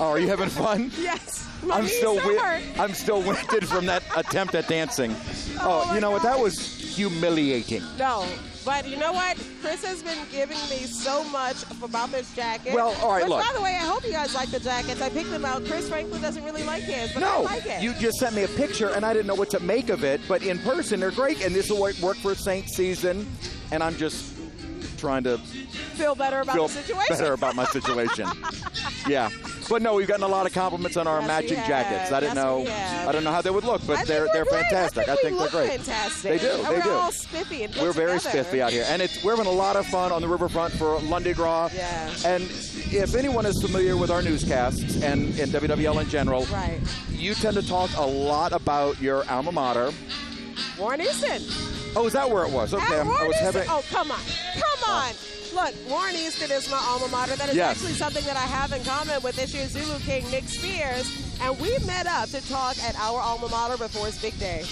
Oh, are you having fun? Yes. I'm still wi- I'm still winded from that attempt at dancing. Oh, Oh, you know what? That was humiliating. No, but you know what? Chris has been giving me so much about this jacket. Well, all right, Which, look. By the way, I hope you guys like the jackets. I picked them out. Chris Franklin doesn't really like his, but no, I like it. you just sent me a picture and I didn't know what to make of it, but in person they're great and this will work work for Saint season and I'm just trying to feel better about feel the situation. better about my situation. yeah. But no, we've gotten a lot of compliments on our Yes, matching jackets. I didn't Yes, know. I don't know how they would look, but think they're they're great. fantastic. I think, we they're great. They look great. fantastic. They do, And they we're do. all spiffy and We're very spiffy out here, and it's we're having a lot of fun on the riverfront for Lundi Gras. Yeah. And if anyone is familiar with our newscasts and in WWL in general, Right. you tend to talk a lot about your alma mater. Warren Easton. Oh, is that where it was? Okay, I was having. Oh, come on. Come oh. on. Look, Warren Easton is my alma mater. That is Yes. actually something that I have in common with this year's Zulu King, Nick Spears. And we met up to talk at our alma mater before his big day.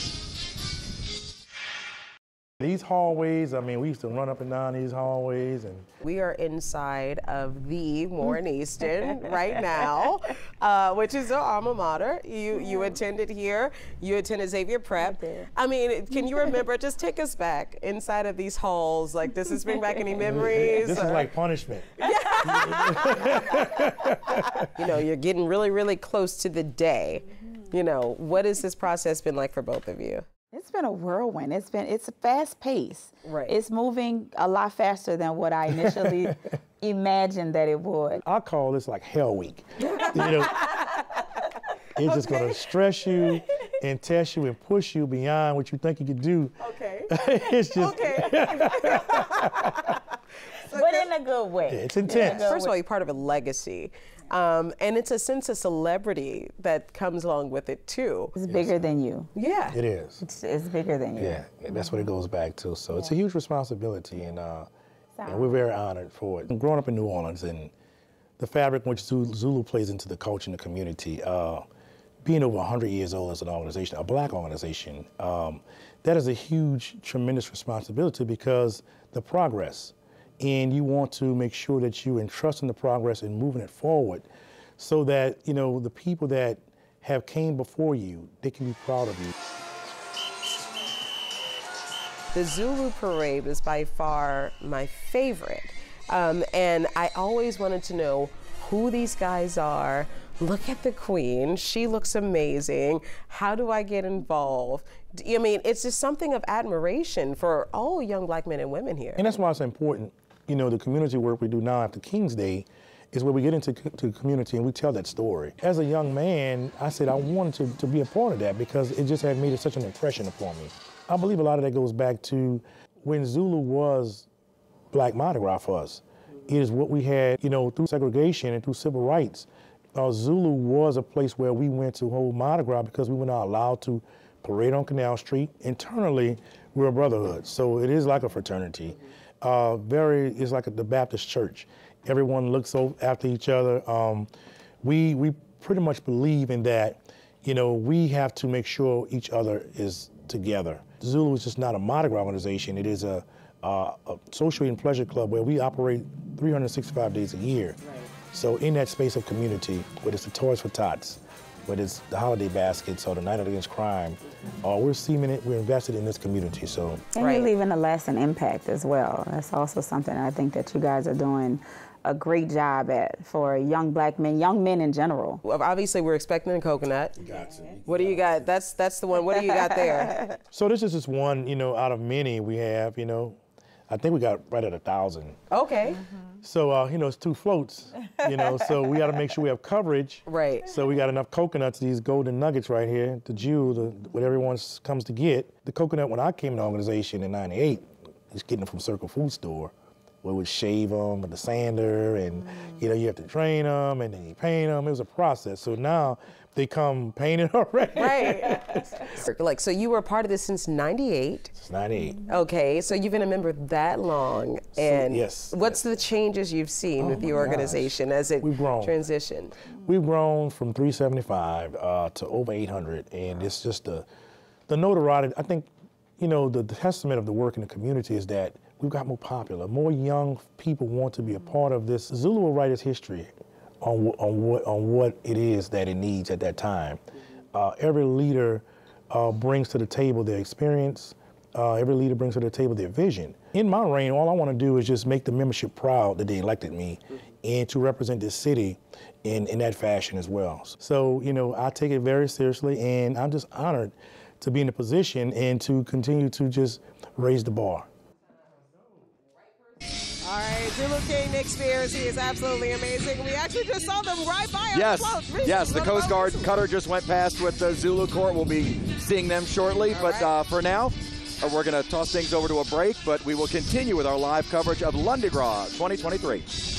These hallways, I mean, we used to run up and down these hallways and We are inside of the Warren Easton right now, uh, which is our alma mater. You you attended here. You attended Xavier Prep. I mean, can you remember? Just take us back inside of these halls. Like, does this bring back any memories? this is like punishment. you know, you're getting really, really close to the day. You know, what has this process been like for both of you? It's been a whirlwind. It's been it's a fast paced. Right. It's moving a lot faster than what I initially imagined that it would. I call this like hell week. You know, it's just gonna stress you and test you and push you beyond what you think you could do. Okay. it's just Okay. But in a good way. it's intense. First of all, you're part of a legacy. Um, and it's a sense of celebrity that comes along with it too. It's bigger than you. Yeah. It is. It's, it's bigger than you. Yeah, that's what it goes back to. So it's a huge responsibility, and, uh, and we're very honored for it. Growing up in New Orleans and the fabric which Zulu, Zulu plays into the culture and the community, uh, being over 100 years old as an organization, a black organization, um, that is a huge, tremendous responsibility because the progress, and you want to make sure that you entrust in the progress and moving it forward so that, you know, the people that have came before you, they can be proud of you. The Zulu parade was by far my favorite. Um, and I always wanted to know who these guys are. Look at the queen. She looks amazing. How do I get involved? I mean, it's just something of admiration for all young black men and women here. And that's why it's important, you know, the community work we do now after King's Day is where we get into the community and we tell that story. As a young man, I said I wanted to, to be a part of that because it just had made such an impression upon me. I believe a lot of that goes back to when Zulu was Black Mardi Gras for us. It is what we had, you know, through segregation and through civil rights. Uh, Zulu was a place where we went to hold Mardi Gras because we were not allowed to parade on Canal Street. Internally, we're a brotherhood, so it is like a fraternity. Uh, very, it's like a, the Baptist church. Everyone looks after each other. Um, we we pretty much believe in that. You know, we have to make sure each other is together. Zulu is just not a Mardi Gras organization. It is a, uh, a social and pleasure club where we operate 365 days a year. So in that space of community, whether it's the Toys for Tots, whether it's the holiday baskets or the Night Out Against Crime, uh, we're seeming it, we're invested in this community. So And Right. you're leaving a lasting impact as well. That's also something I think that you guys are doing a great job at for young black men, young men in general. Well, Obviously, we're expecting a coconut. got to. What do you got? That's that's the one. What do you got there? So this is just one, you know, out of many we have, you know. I think we got right at a thousand. Okay. So, uh, you know, it's two floats, you know, so we got to make sure we have coverage. Right. So we got enough coconuts, these golden nuggets right here, the jewel, the, what everyone comes to get. The coconut, when I came to the organization in 98, was getting them from Circle Food Store, where we would shave them with the sander, and, you know, you have to train them, and then you paint them. It was a process. So now they come painted already. Right. like, so you were a part of this since 98. It's 98. Okay, so you've been a member that long, and yes, what's the changes you've seen with my the gosh. organization as it We've grown. transitioned? We've grown from 375 uh, to over 800, and it's just the the notoriety. I think, you know, the, the testament of the work in the community is that we've got more popular. More young people want to be a part of this. Zulu will write its history on, on what on what it is that it needs at that time. Uh, every leader uh, brings to the table their experience. Uh, every leader brings to the table their vision. In my reign, all I want to do is just make the membership proud that they elected me, and to represent this city in in that fashion as well. So you know, I take it very seriously, and I'm just honored to be in a position and to continue to just raise the bar. All Zulu King Nick Spears, he is absolutely amazing. We actually just saw them right by our Yes, recently, yes. The Coast Guard cutter just went past with the Zulu Court. We'll be seeing them shortly, but right. uh, for now, uh, we're going to toss things over to a break. But we will continue with our live coverage of Lundi Gras 2023.